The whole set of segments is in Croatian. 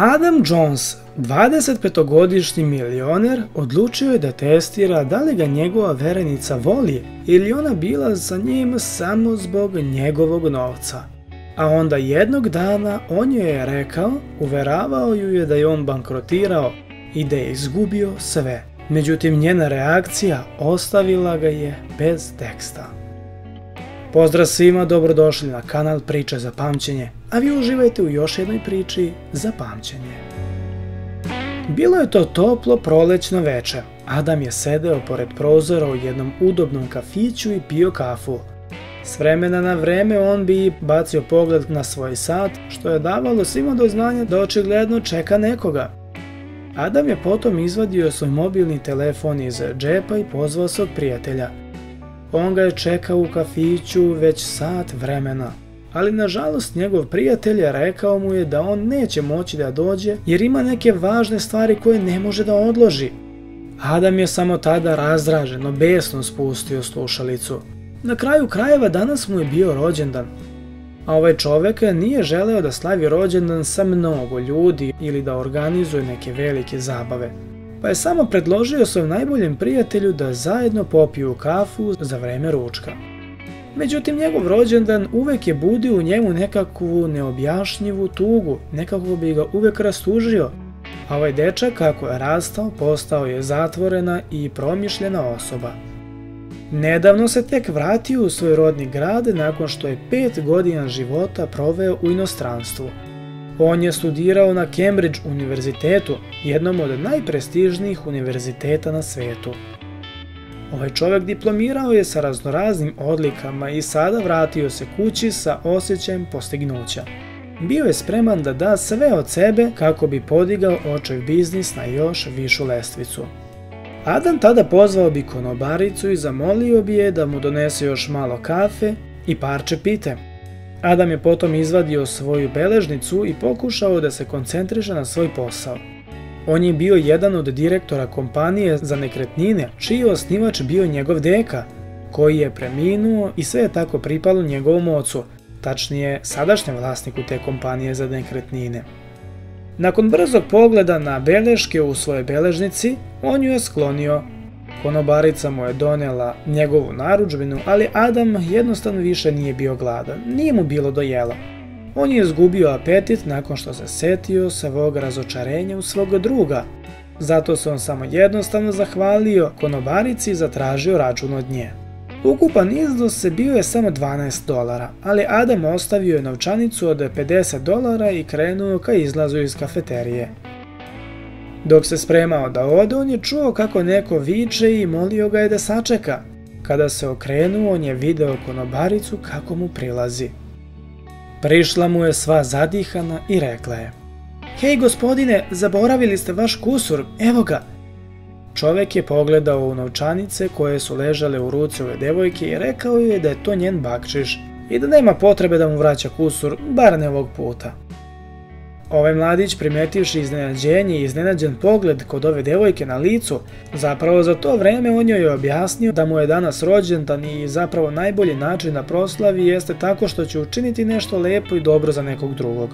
Adam Jones, 25-godišnji milioner, odlučio je da testira da li ga njegova verenica voli ili ona bila za njim samo zbog njegovog novca. A onda jednog dana on joj je rekao, uveravao ju je da je on bankrotirao i da je izgubio sve. Međutim, njena reakcija ostavila ga je bez teksta. Pozdrav svima, dobrodošli na kanal Priče za pamćenje, a vi uživajte u još jednoj priči za pamćenje. Bilo je to toplo prolećno veče. Adam je sedeo pored prozora u jednom udobnom kafiću i pio kafu. S vremena na vreme on bi bacio pogled na svoj sat, što je davalo svima do znanja da očigledno čeka nekoga. Adam je potom izvadio svoj mobilni telefon iz džepa i pozvao svog prijatelja. On ga je čekao u kafiću već sat vremena ali nažalost njegov prijatelj je rekao mu je da on neće moći da dođe jer ima neke važne stvari koje ne može da odloži. Adam je samo tada razdraženo, besno spustio slušalicu. Na kraju krajeva danas mu je bio rođendan, a ovaj čovek nije želeo da slavi rođendan sa mnogo ljudi ili da organizuje neke velike zabave. Pa je samo predložio svom najboljem prijatelju da zajedno popiju kafu za vreme ručka. Međutim, njegov rođendan uvek je budio u njemu nekakvu neobjašnjivu tugu, nekako bi ga uvek rastužio. A ovaj dečak, kako je rastao, postao je zatvorena i promišljena osoba. Nedavno se tek vratio u svoj rodni grad nakon što je pet godina života proveo u inostranstvu. On je studirao na Cambridge univerzitetu, jednom od najprestižnijih univerziteta na svetu. Ovaj čovjek diplomirao je sa raznoraznim odlikama i sada vratio se kući sa osjećajem postignuća. Bio je spreman da da sve od sebe kako bi podigao očev biznis na još višu lestvicu. Adam tada pozvao bi konobaricu i zamolio bi je da mu donese još malo kafe i parče pite. Adam je potom izvadio svoju beležnicu i pokušao da se koncentriše na svoj posao. On je bio jedan od direktora kompanije za nekretnine, čiji osnivač bio njegov deka, koji je preminuo i sve je tako pripalo njegovom ocu, tačnije sadašnjem vlasniku te kompanije za nekretnine. Nakon brzog pogleda na beleške u svojoj beležnici, on ju je sklonio. Konobarica mu je donela njegovu naručbinu, ali Adam jednostavno više nije bio gladan, nije mu bilo do jela. On je izgubio apetit nakon što se setio svog razočarenja u svog druga. Zato se on samo jednostavno zahvalio konobarici i zatražio račun od nje. Ukupan iznos se bio je samo 12 dolara, ali Adam ostavio je novčanicu od 50 dolara i krenuo ka izlazu iz kafeterije. Dok se spremao da ode, on je čuo kako neko viče i molio ga je da sačeka. Kada se okrenuo, on je video konobaricu kako mu prilazi. Prišla mu je sva zadihana i rekla je Hej gospodine, zaboravili ste vaš kusur, evo ga. Čovek je pogledao u novčanice koje su ležale u ruci ove devojke i rekao je da je to njen bakčiš i da nema potrebe da mu vraća kusur, bar ne ovog puta. Ovaj mladić primetivši iznenađenje i iznenađen pogled kod ove devojke na licu, zapravo za to vreme on joj je objasnio da mu je danas rođendan i zapravo najbolji način da proslavi jeste tako što će učiniti nešto lepo i dobro za nekog drugog.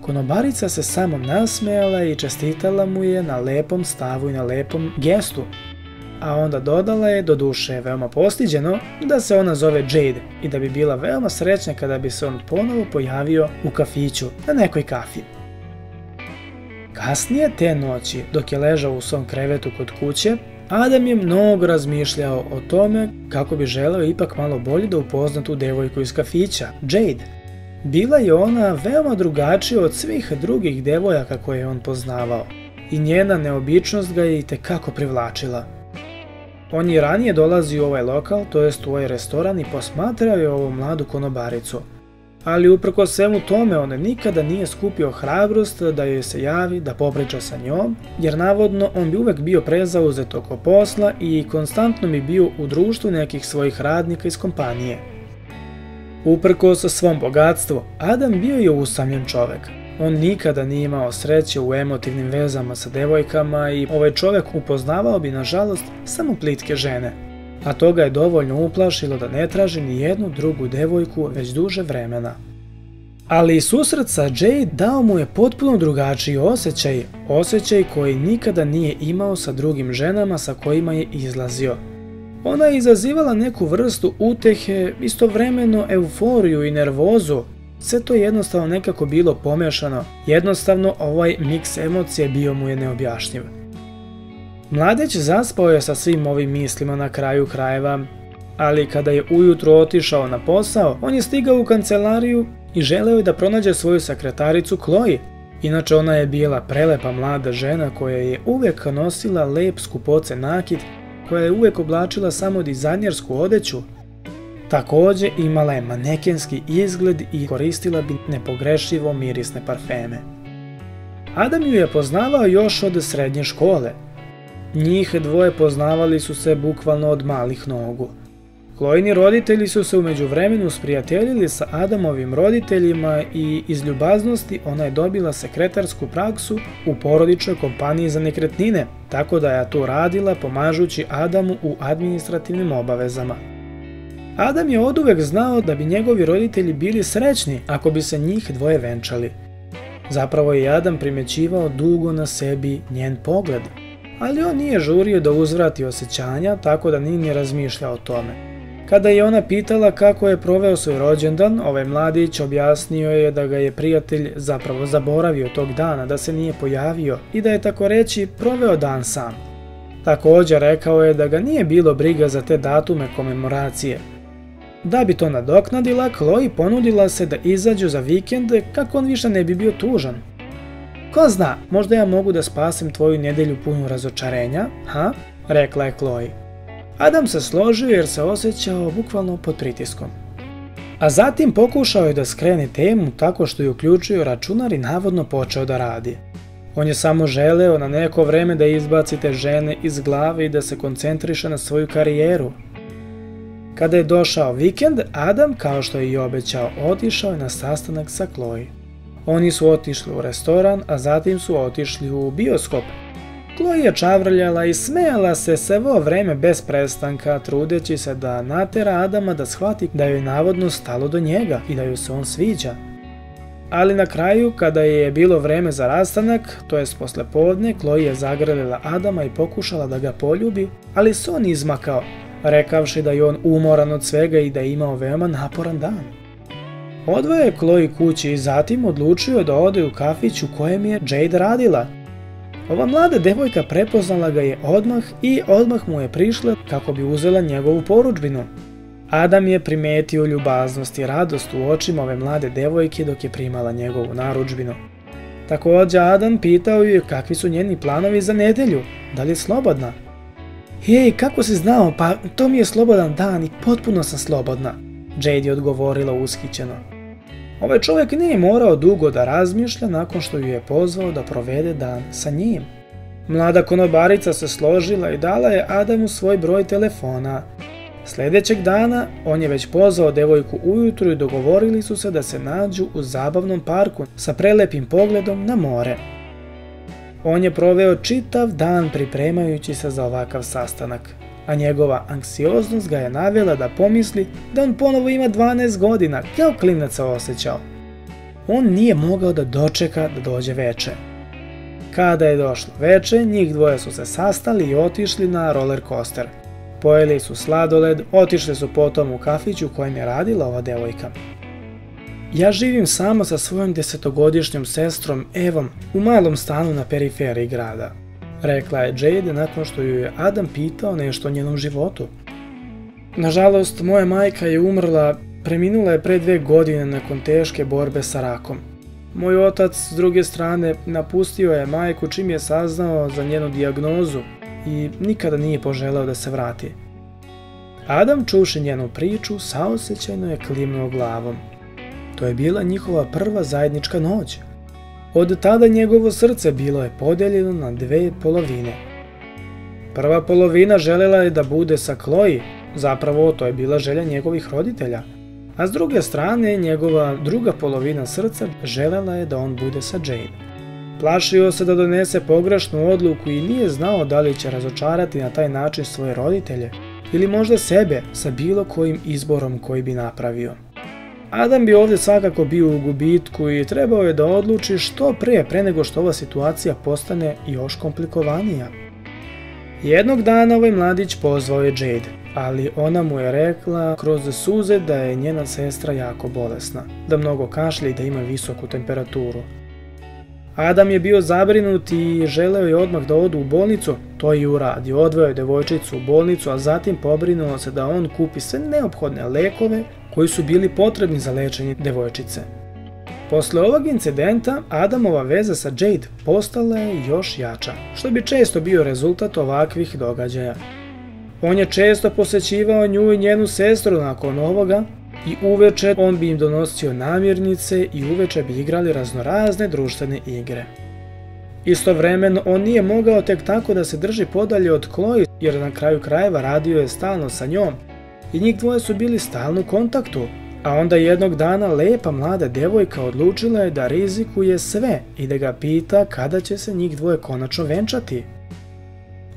Konobarica se samo nasmejala i čestitala mu je na lepom stavu i na lepom gestu, a onda dodala je, do duše veoma postiđeno, da se ona zove Jade i da bi bila veoma srećna kada bi se on ponovo pojavio u kafiću na nekoj kafi. Kasnije te noći, dok je ležao u svom krevetu kod kuće, Adam je mnogo razmišljao o tome kako bi želeo ipak malo bolje da upozna tu devojku iz kafića, Jade. Bila je ona veoma drugačija od svih drugih devojaka koje je on poznavao i njena neobičnost ga je i tekako privlačila. On je ranije dolazio u ovaj lokal, to jest u ovaj restoran i posmatrao je ovu mladu konobaricu – ali uprko svemu tome on nikada nije skupio hrabrost da joj se javi, da popriča sa njom, jer navodno on bi uvek bio prezauzet oko posla i konstantno bi bio u društvu nekih svojih radnika iz kompanije. Uprko sa svom bogatstvu, Adam bio je usamljen čovek. On nikada nije imao sreće u emotivnim vezama sa devojkama i ovaj čovek upoznavao bi, nažalost, samo plitke žene – a to ga je dovoljno uplašilo da ne traži ni jednu drugu devojku već duže vremena. Ali susret sa Jade dao mu je potpuno drugačiji osjećaj, osjećaj koji nikada nije imao sa drugim ženama sa kojima je izlazio. Ona je izazivala neku vrstu utehe, istovremeno euforiju i nervozu, sve to jednostavno nekako bilo pomešano, jednostavno ovaj miks emocije bio mu je neobjašnjiv. Mladeć zaspao je sa svim ovim mislima na kraju krajeva, ali kada je ujutro otišao na posao, on je stigao u kancelariju i želeo je da pronađe svoju sekretaricu Chloe. Inače ona je bila prelepa mlada žena koja je uvijek nosila lep skupoce nakit, koja je uvijek oblačila samo dizajnersku odeću. Također imala je manekenski izgled i koristila bi nepogrešivo mirisne parfeme. Adam ju je poznavao još od srednje škole. Njih dvoje poznavali su se bukvalno od malih nogu. Klojini roditelji su se umeđu vremenu sprijateljili sa Adamovim roditeljima i iz ljubaznosti ona je dobila sekretarsku praksu u porodičnoj kompaniji za nekretnine, tako da je tu radila pomažući Adamu u administrativnim obavezama. Adam je oduvek znao da bi njegovi roditelji bili srećni ako bi se njih dvoje venčali. Zapravo je Adam primjećivao dugo na sebi njen pogled, ali on nije žurio da uzvrati osjećanja tako da nije ni razmišljao o tome. Kada je ona pitala kako je proveo svoj rođendan, ovaj mladić objasnio je da ga je prijatelj zapravo zaboravio tog dana, da se nije pojavio i da je tako reći proveo dan sam. Također rekao je da ga nije bilo briga za te datume komemoracije. Da bi to nadoknadila, Chloe ponudila se da izađu za vikend kako on više ne bi bio tužan. Ko zna, možda ja mogu da spasim tvoju nedjelju punu razočarenja, ha? Rekla je Chloe. Adam se složio jer se osjećao bukvalno pod pritiskom. A zatim pokušao je da skrene temu tako što je uključio računar i navodno počeo da radi. On je samo želeo na neko vreme da izbaci te žene iz glave i da se koncentriše na svoju karijeru. Kada je došao vikend, Adam, kao što je i obećao, otišao je na sastanak sa Chloe. Oni su otišli u restoran, a zatim su otišli u bioskop, Chloe je čavrljala i smejala se svo vreme bez prestanka, trudeći se da natera Adama da shvati da joj navodno stalo do njega i da joj se on sviđa. Ali na kraju, kada je bilo vreme za rastanak, to jest posle podne, Chloe je zagrlila Adama i pokušala da ga poljubi, ali se on izmakao, rekavši da je on umoran od svega i da je imao veoma naporan dan. Odvoje je Chloe kući i zatim odlučio da ode u kafić u kojem je Jade radila, ova mlada devojka prepoznala ga je odmah i odmah mu je prišla kako bi uzela njegovu poručbinu. Adam je primetio ljubaznost i radost u očima ove mlade devojke dok je primala njegovu naručbinu. Također Adam pitao ju kakvi su njeni planovi za nedelju, da li je slobodna. Hej, kako si znao, pa to mi je slobodan dan i potpuno sam slobodna, Jade je odgovorila ushićeno. Ovaj čovjek nije morao dugo da razmišlja nakon što ju je pozvao da provede dan sa njim. Mlada konobarica se složila i dala je Adamu svoj broj telefona. Sljedećeg dana on je već pozvao devojku ujutru i dogovorili su se da se nađu u zabavnom parku sa prelepim pogledom na more. On je proveo čitav dan pripremajući se za ovakav sastanak a njegova anksioznost ga je navela da pomisli da on ponovo ima 12 godina, kao klinac se osjećao. On nije mogao da dočeka da dođe veče. Kada je došlo veče, njih dvoje su se sastali i otišli na roller coaster. Pojeli su sladoled, otišli su potom u kafić u kojem je radila ova devojka. Ja živim samo sa svojom desetogodišnjom sestrom Evom u malom stanu na periferiji grada rekla je Jade nakon što ju je Adam pitao nešto o njenom životu. Nažalost, moja majka je umrla, preminula je pre dve godine nakon teške borbe sa rakom. Moj otac, s druge strane, napustio je majku čim je saznao za njenu dijagnozu i nikada nije poželao da se vrati. Adam čuši njenu priču, saosećajno je klimnuo glavom. To je bila njihova prva zajednička noć, od tada njegovo srce bilo je podeljeno na dve polovine. Prva polovina željela je da bude sa Chloe, zapravo to je bila želja njegovih roditelja, a s druge strane njegova druga polovina srca željela je da on bude sa Jane. Plašio se da donese pogrešnu odluku i nije znao da li će razočarati na taj način svoje roditelje ili možda sebe sa bilo kojim izborom koji bi napravio. Adam bi ovdje svakako bio u gubitku i trebao je da odluči što prije pre nego što ova situacija postane još komplikovanija. Jednog dana ovaj mladić pozvao je Jade, ali ona mu je rekla kroz suze da je njena sestra jako bolesna, da mnogo kašlje i da ima visoku temperaturu. Adam je bio zabrinut i želeo je odmah da odu u bolnicu, to je i uradio. Odveo je devojčicu u bolnicu, a zatim pobrinuo se da on kupi sve neophodne lekove koji su bili potrebni za lečenje devojčice. Posle ovog incidenta, Adamova veza sa Jade postala je još jača, što bi često bio rezultat ovakvih događaja. On je često posjećivao nju i njenu sestru nakon ovoga i uveče on bi im donosio namirnice i uveče bi igrali raznorazne društvene igre. Istovremeno on nije mogao tek tako da se drži podalje od Chloe jer na kraju krajeva radio je stalno sa njom i njih dvoje su bili stalno u kontaktu, a onda jednog dana lepa mlada devojka odlučila je da rizikuje sve i da ga pita kada će se njih dvoje konačno venčati.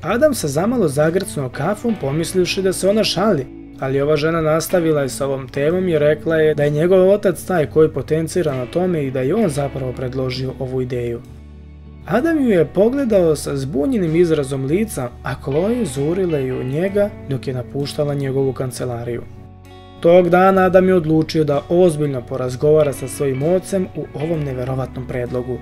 Adam se zamalo zagrcnuo kafom pomislivši da se ona šali, ali ova žena nastavila je sa ovom temom i rekla je da je njegov otac taj koji potencira na tome i da je on zapravo predložio ovu ideju. Adam ju je pogledao sa zbunjenim izrazom lica, a Chloe zurila ju njega dok je napuštala njegovu kancelariju. Tog dana Adam je odlučio da ozbiljno porazgovara sa svojim ocem u ovom neverovatnom predlogu.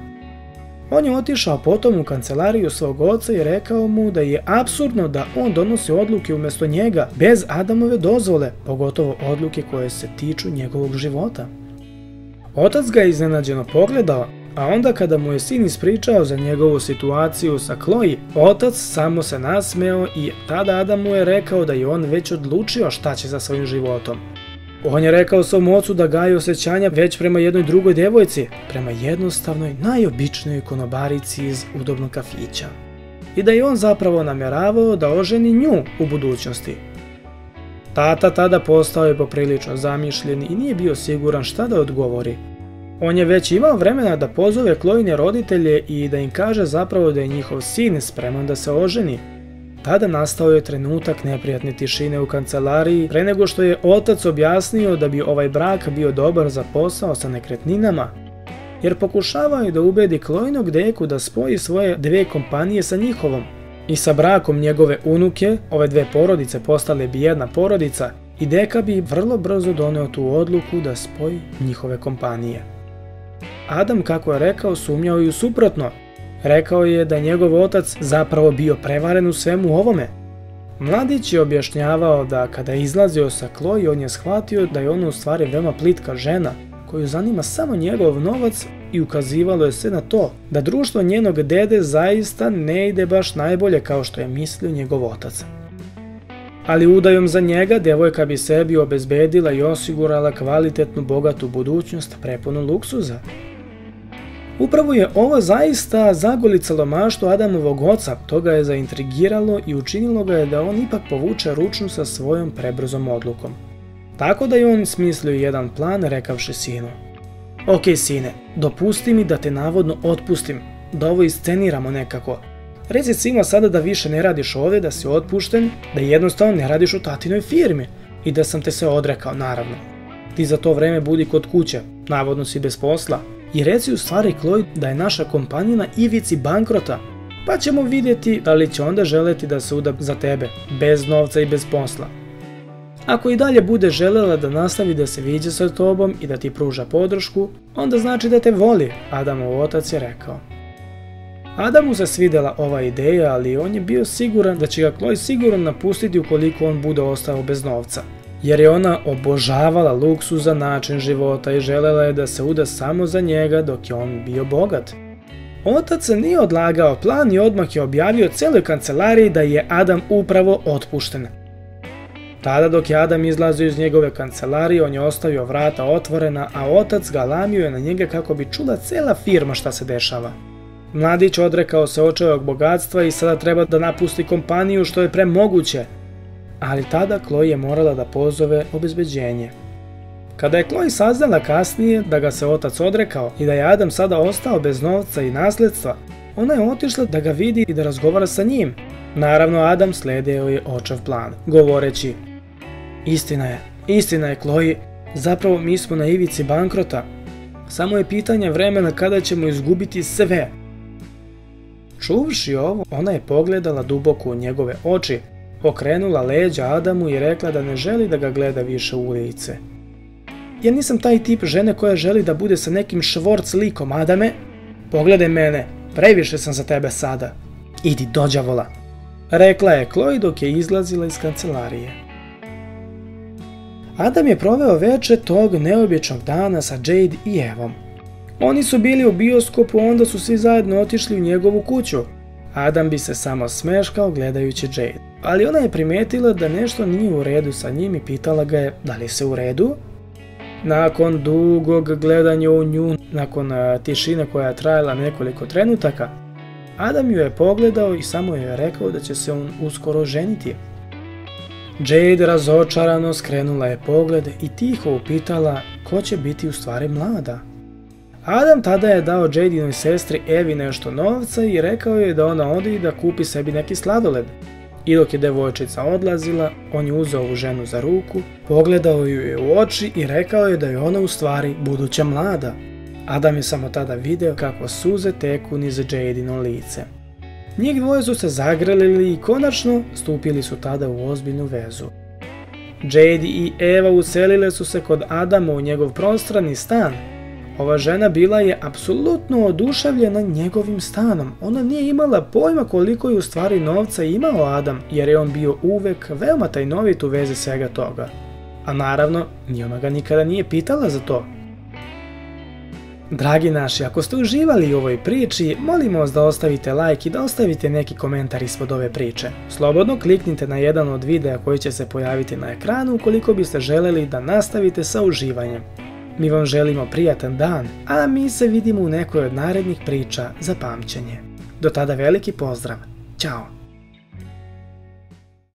On je otišao potom u kancelariju svog oca i rekao mu da je absurdno da on donosi odluke umjesto njega bez Adamove dozvole, pogotovo odluke koje se tiču njegovog života. Otac ga je iznenađeno pogledao, a onda kada mu je sin ispričao za njegovu situaciju sa Chloe, otac samo se nasmeo i tada Adam mu je rekao da je on već odlučio šta će sa svojim životom. On je rekao svom ocu da gaji osjećanja već prema jednoj drugoj devojci, prema jednostavnoj, najobičnijoj konobarici iz udobnog kafića. I da je on zapravo namjeravao da oženi nju u budućnosti. Tata tada postao je poprilično zamišljen i nije bio siguran šta da odgovori. On je već imao vremena da pozove Klojine roditelje i da im kaže zapravo da je njihov sin spreman da se oženi, tada nastao je trenutak neprijatne tišine u kancelariji pre nego što je otac objasnio da bi ovaj brak bio dobar za posao sa nekretninama, jer pokušavao je da ubedi Klojnog deku da spoji svoje dve kompanije sa njihovom. I sa brakom njegove unuke, ove dve porodice postale bi jedna porodica i deka bi vrlo brzo doneo tu odluku da spoji njihove kompanije. Adam, kako je rekao, sumnjao i u suprotno, Rekao je da njegov otac zapravo bio prevaren u svemu ovome. Mladić je objašnjavao da kada je izlazio sa Chloe on je shvatio da je ona u stvari veoma plitka žena koju zanima samo njegov novac i ukazivalo je sve na to da društvo njenog dede zaista ne ide baš najbolje kao što je mislio njegov otac. Ali udajom za njega devojka bi sebi obezbedila i osigurala kvalitetnu bogatu budućnost prepunu luksuza. Upravo je ovo zaista zagolicalo maštu Adamovog oca, to ga je zaintrigiralo i učinilo ga je da on ipak povuče ručnu sa svojom prebrzom odlukom. Tako da je on smislio jedan plan rekavši sinu. Ok sine, dopusti mi da te navodno otpustim, da ovo isceniramo nekako. Reci svima sada da više ne radiš ovdje, da si otpušten, da jednostavno ne radiš u tatinoj firmi i da sam te se odrekao, naravno. Ti za to vreme budi kod kuće, navodno si bez posla, i reci u stvari Chloe da je naša kompanija na ivici bankrota, pa ćemo vidjeti da li će onda želeti da se uda za tebe, bez novca i bez posla. Ako i dalje bude želela da nastavi da se viđe sa tobom i da ti pruža podršku, onda znači da te voli, Adamov otac je rekao. Adamu se svidjela ova ideja, ali on je bio siguran da će ga Chloe sigurno napustiti ukoliko on bude ostao bez novca jer je ona obožavala luksuza način života i želela je da se uda samo za njega dok je on bio bogat. Otac se nije odlagao plan i odmah je objavio cijeloj kancelariji da je Adam upravo otpušten. Tada dok je Adam izlazio iz njegove kancelarije, on je ostavio vrata otvorena, a otac ga lamio je na njega kako bi čula cijela firma šta se dešava. Mladić odrekao se očevog bogatstva i sada treba da napusti kompaniju što je premoguće, ali tada Chloe je morala da pozove obezbeđenje. Kada je Chloe saznala kasnije da ga se otac odrekao i da je Adam sada ostao bez novca i nasljedstva, ona je otišla da ga vidi i da razgovara sa njim. Naravno Adam slijedio je očav plan, govoreći Istina je, istina je Chloe, Zapravo mi smo na ivici bankrota. Samo je pitanje vremena kada ćemo izgubiti sve. Čuvši ovo, ona je pogledala duboko u njegove oči, okrenula leđa Adamu i rekla da ne želi da ga gleda više u lice. Ja nisam taj tip žene koja želi da bude sa nekim švorc likom, Adame. Pogledaj mene, previše sam za tebe sada. Idi dođavola, rekla je Chloe dok je izlazila iz kancelarije. Adam je proveo veče tog neobičnog dana sa Jade i Evom. Oni su bili u bioskopu, onda su svi zajedno otišli u njegovu kuću. Adam bi se samo smeškao gledajući Jade, ali ona je primetila da nešto nije u redu sa njim i pitala ga je da li se u redu. Nakon dugog gledanja u nju, nakon tišine koja je trajala nekoliko trenutaka, Adam ju je pogledao i samo je rekao da će se on uskoro ženiti. Jade razočarano skrenula je pogled i tiho upitala ko će biti u stvari mlada. Adam tada je dao Jadinoj sestri Evi nešto novca i rekao je da ona odi da kupi sebi neki sladoled. I dok je devojčica odlazila, on je uzeo ovu ženu za ruku, pogledao ju je u oči i rekao je da je ona u stvari buduća mlada. Adam je samo tada video kako suze teku niz Jadino lice. Njih dvoje su se zagrlili i konačno stupili su tada u ozbiljnu vezu. Jade i Eva uselile su se kod Adama u njegov prostrani stan. Ova žena bila je apsolutno oduševljena njegovim stanom. Ona nije imala pojma koliko je u stvari novca imao Adam, jer je on bio uvek veoma tajnovit u vezi svega toga. A naravno, ni ona ga nikada nije pitala za to, Dragi naši, ako ste uživali u ovoj priči, molimo vas da ostavite like i da ostavite neki komentar ispod ove priče. Slobodno kliknite na jedan od videa koji će se pojaviti na ekranu ukoliko biste želeli da nastavite sa uživanjem. Mi vam želimo prijatan dan, a mi se vidimo u nekoj od narednih priča za pamćenje. Do tada veliki pozdrav. Ćao!